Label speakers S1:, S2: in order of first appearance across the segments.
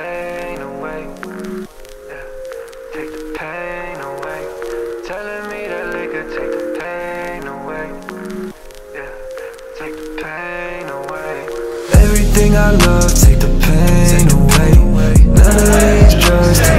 S1: pain away. Yeah, take the pain away. Telling me that liquor take the pain away. Yeah, take the pain away. Everything I love, take the pain away. None of these drugs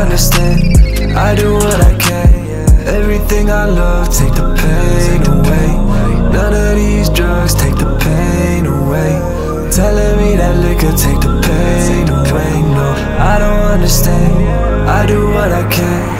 S1: understand. I do what I can. Everything I love take the pain away. None of these drugs take the pain away. Telling me that liquor take the pain away. No, I don't understand. I do what I can.